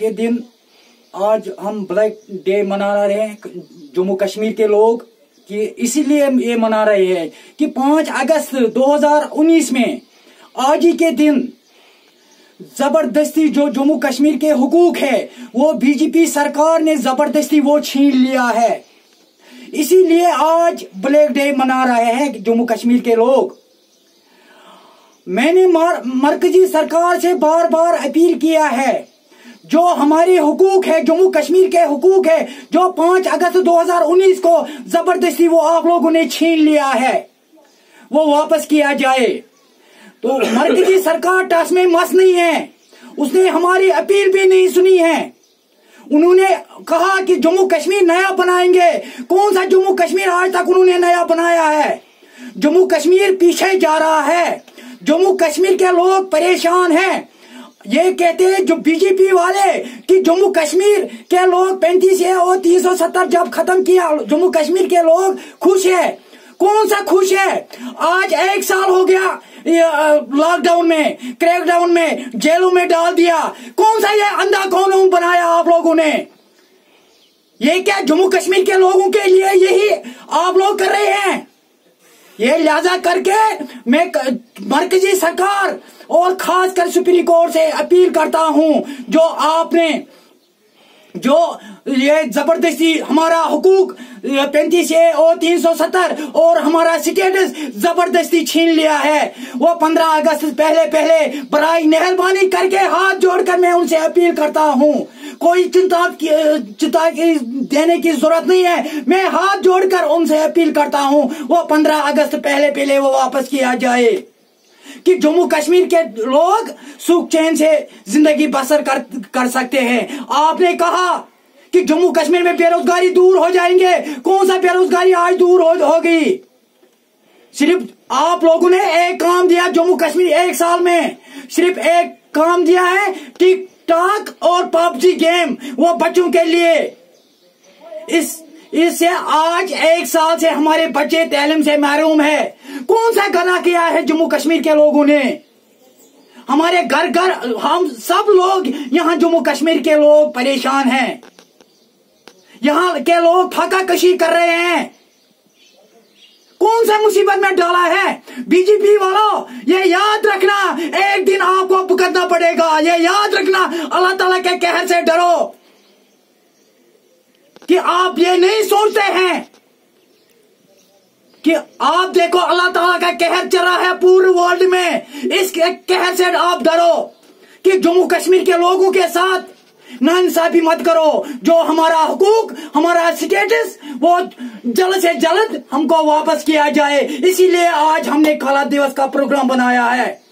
के दिन आज हम ब्लैक डे मना रहे हैं, जम्मू कश्मीर के लोग, कि इसीलिए ये मना रहे हैं कि 5 अगस्त 2019 में आज ही के दिन ज़बरदस्ती जो जम्मू कश्मीर के हुकूक है, वो बीजेपी सरकार ने ज़बरदस्ती वो छीन लिया है। इसीलिए आज ब्लैक डे मना रहे हैं जम्मू कश्मीर के लोग। मैंने मरकजी सरकार से बार बार अपील किया है जो हमारे हुकूक है, जम्मू कश्मीर के हुकूक है, जो पाँच अगस्त 2019 को ज़बरदस्ती वो आप लोगों ने छीन लिया है, वो वापस किया जाए। तो मरकजी सरकार टस में मस नहीं है। उसने हमारी अपील भी नहीं सुनी है। उन्होंने कहा कि जम्मू कश्मीर नया बनाएँगे। कौन सा जम्मू कश्मीर आज तक उन्होंने नया बनाया है? जम्मू कश्मीर पीछे जा रहा है। जम्मू कश्मीर के लोग परेशान हैं। ये कहते हैं जो बीजेपी वाले कि जम्मू कश्मीर के लोग पैंतीस है और तीन सौ सत्तर जब खत्म किया, जम्मू कश्मीर के लोग खुश है। कौन सा खुश है? आज एक साल हो गया लॉकडाउन में क्रैकडाउन में, जेलों में डाल दिया। कौन सा ये अंधा कानून बनाया आप लोगों ने? ये क्या जम्मू कश्मीर के लोगों के लिए यही आप लोग कर रहे हैं? ये लिहाजा करके मैं मरकजी सरकार और खासकर सुप्रीम कोर्ट से अपील करता हूँ, जो आपने, जो ये ज़बरदस्ती हमारा हुकूक पैंतीस ए और तीन सौ सत्तर और हमारा स्टेटस ज़बरदस्ती छीन लिया है। वो पंद्रह अगस्त पहले पहले बराई मेहरबानी करके हाथ जोड़कर मैं उनसे अपील करता हूँ। कोई चिंता चिंता की देने की ज़रूरत नहीं है। मैं हाथ जोड़कर उनसे अपील करता हूँ वो पंद्रह अगस्त पहले पहले वो वापस किया जाए। कि जम्मू कश्मीर के लोग सुख चैन से ज़िंदगी बसर कर कर सकते हैं। आपने कहा कि जम्मू कश्मीर में बेरोजगारी दूर हो जाएँगे। कौन सा बेरोजगारी आज दूर हो, हो गई सिर्फ़ आप लोगों ने एक काम दिया जम्मू कश्मीर एक साल में। सिर्फ़ एक काम दिया है टिक टॉक और पबजी गेम, वो बच्चों के लिए। इस इससे आज एक साल से हमारे बच्चे तैलीम से महरूम है। कौन सा गना किया है जम्मू कश्मीर के लोगों ने? हमारे घर घर, हम सब लोग यहाँ जम्मू कश्मीर के लोग परेशान हैं। यहाँ के लोग फाका कशी कर रहे हैं। कौन सा मुसीबत में डाला है? बीजेपी वालों, ये याद रखना, एक दिन आपको भुगतना पड़ेगा। ये याद रखना, अल्लाह ताला के कहर से डरो। कि आप ये नहीं सोचते हैं कि आप देखो, अल्लाह ताला का कहर चला है पूरे वर्ल्ड में। इस कहर से आप डरो कि जम्मू कश्मीर के लोगों के साथ नाइंसाफी मत करो। जो हमारा हकूक, हमारा स्टेटस वो जल्द से जल्द हमको वापस किया जाए। इसीलिए आज हमने काला दिवस का प्रोग्राम बनाया है।